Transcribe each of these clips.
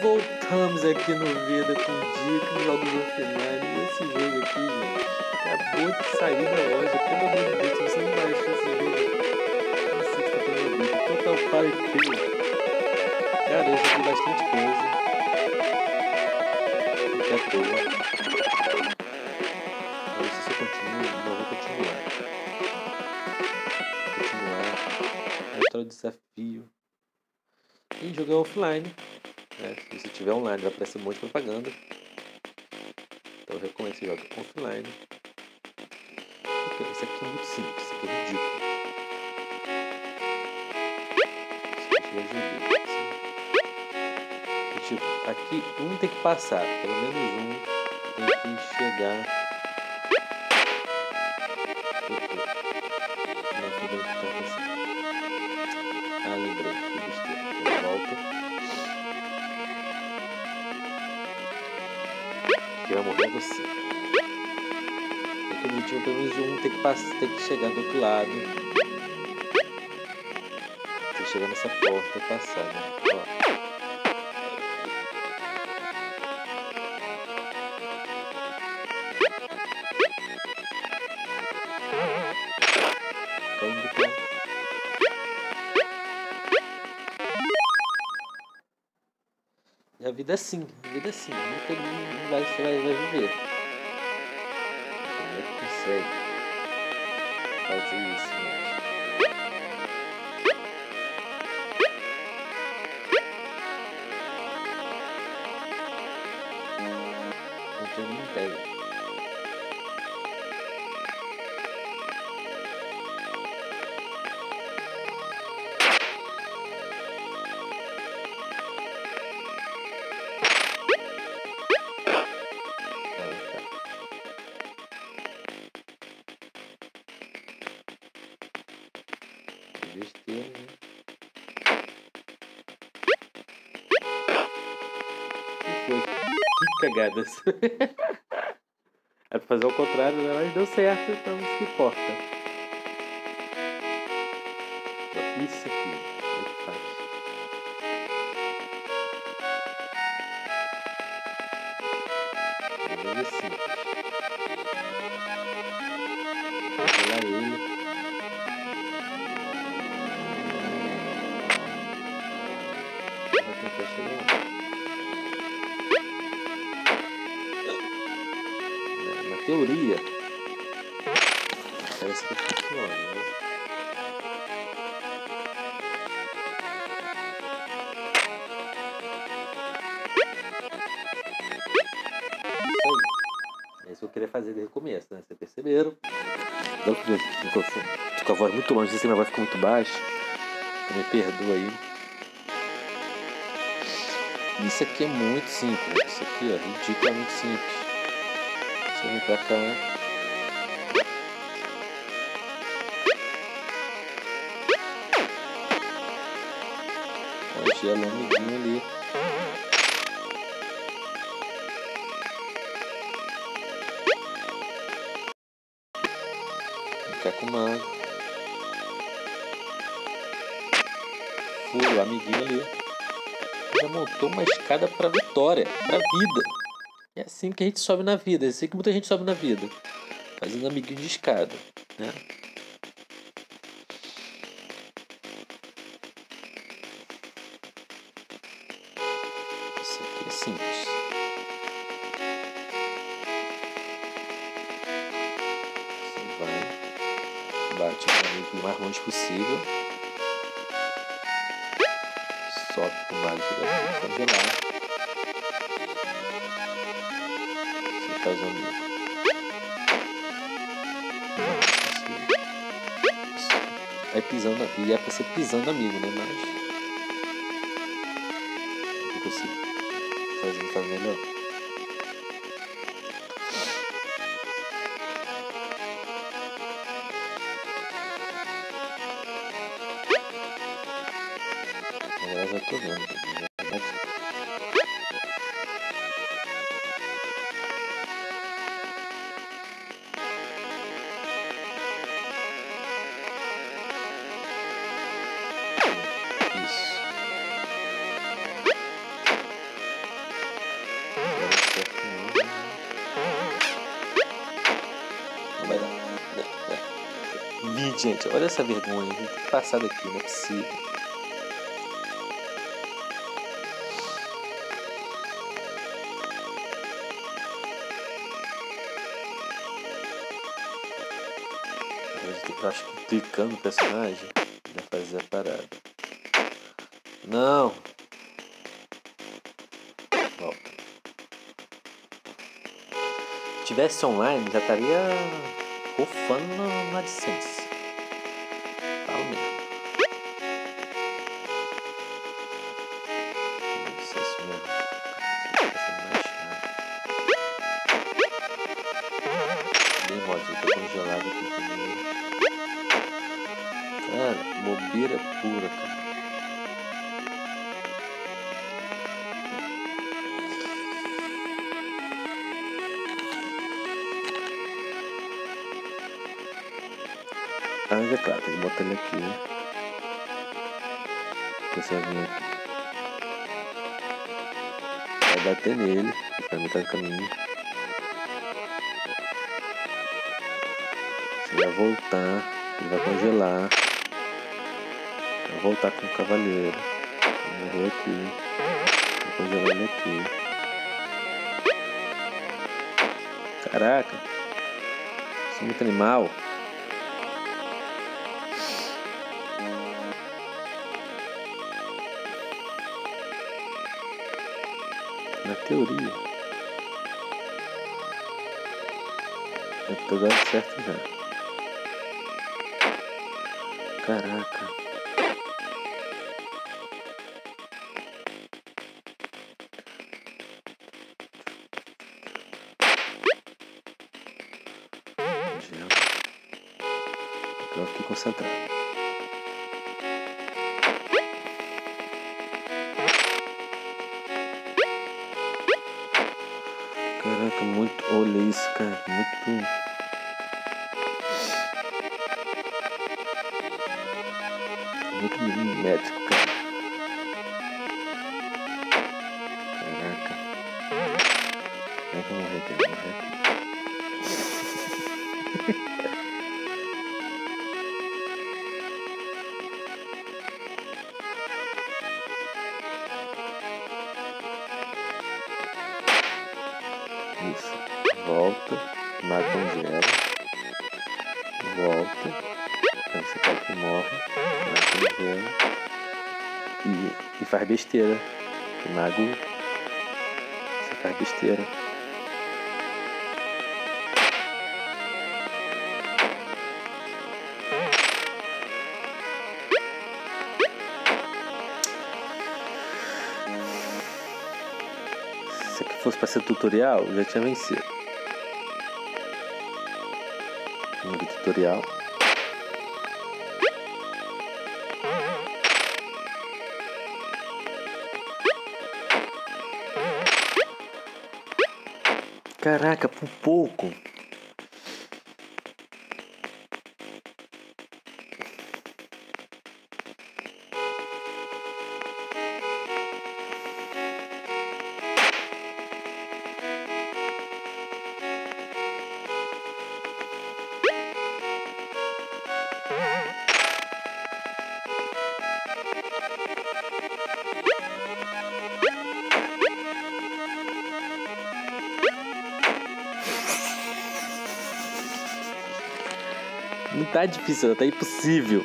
Voltamos aqui no Vida com dicas, jogos offline. E esse jogo aqui, gente, acabou de sair da loja. Pelo amor de Deus, você não vai achar esse jogo, não sei se tá tendo vídeo. Total Fire Kill. Cara, eu joguei bastante coisa. Não é à. Não sei se eu continuo, não vou continuar. Continuar. Mostrar o desafio. E jogar offline. Né? Se você tiver online, vai aparecer um monte de propaganda. Então eu recomendo que você jogue offline. Porque esse aqui é muito simples, esse aqui é ridículo. É tipo, aqui um tem que passar, pelo menos um tem que chegar. Que vai morrer é você. Porque o objetivo pelo menos um tem que, passar, tem que chegar do outro lado. Tem que chegar nessa porta e passar, né? Ó. E a vida é assim, vida assim, nunca não vai, você vai, vai viver. Como é que consegue fazer isso, gente? Que cagadas. É pra fazer o contrário, né? Mas deu certo, então isso que importa. Isso aqui, que faz? Primeiro é simples. Rolar ele. Vou tentar chegar lá. Teoria, parece que funciona, né? É isso que eu queria fazer desde o começo, né? Vocês perceberam? Dá pra com a voz muito longe, se minha voz ficou muito baixa. Me perdoa aí. Isso aqui é muito simples. Isso aqui é ridiculamente simples. Você vem pra cá. Ó, amiguinho ali. Ficar com mago. Furo, amiguinho ali. Já montou uma escada pra vitória, pra vida. É assim que a gente sobe na vida, é assim que muita gente sobe na vida. Fazendo amiguinho de escada, né? Isso aqui é simples. Você vai, bate o mais longe possível. Sobe com o mago chegando congelar. Você faz o amigo. Vai pisando, e é pra ser pisando amigo, né? Mas. Eu consigo fazer, fazer melhor. Gente. Olha essa vergonha. Passar daqui, não é possível. Eu acho que clicando no personagem vai fazer a parada. Não! Volta. Se tivesse online, já estaria rufando na AdSense. Fala congelado aqui primeiro. Cara, bobeira pura, cara. Ah, mas é claro, tem que botar ele aqui, né? Você vai vir aqui. Vai bater nele, vai metade do caminho. Você vai voltar, ele vai congelar. Vai voltar com o cavaleiro. Morreu aqui. Vou congelar ele aqui. Caraca! Isso é muito animal. na teoria. Tô dando certo já. Caraca. Gelo. Tô aqui concentrado. Caraca, muito. Olha isso, cara. Muito. Muito milimétrico, cara. Caraca. Como é que eu morrer aqui? Eu morrer aqui. Isso. Volta. Mata um zero. Volta. Aí você cai que morre. Zero. E, e faz besteira. O mago. Você faz besteira. Se aqui fosse pra ser tutorial, eu já tinha vencido. Ver tutorial. Caraca, por pouco. Não tá difícil, tá impossível.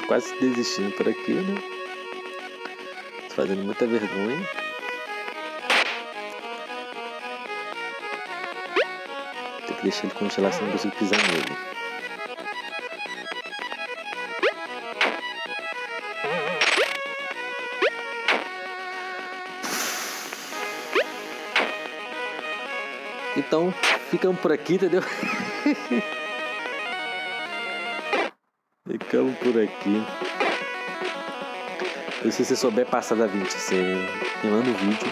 Tô quase desistindo por aqui, né? Tô fazendo muita vergonha. Tem que deixar ele congelar senão não consigo pisar nele. Então, ficamos por aqui, entendeu? ficamos por aqui. E se você souber passar da 20, você me manda o vídeo.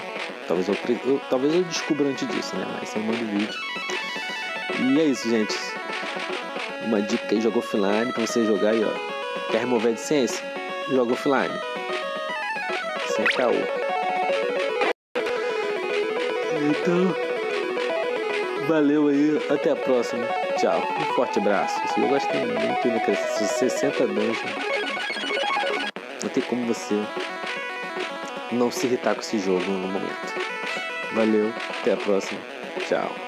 Talvez eu, eu, talvez eu descubra antes disso, né? Mas você manda o vídeo. E é isso, gente. Uma dica aí, joga offline pra você jogar aí, ó. Quer remover a licença? Joga offline. Sem caô. Então. Valeu aí, até a próxima. Tchau. Um forte abraço. Esse jogo acho que tem muito ainda crescer. 60 dungeons. Não tem como você não se irritar com esse jogo no momento. Valeu, até a próxima. Tchau.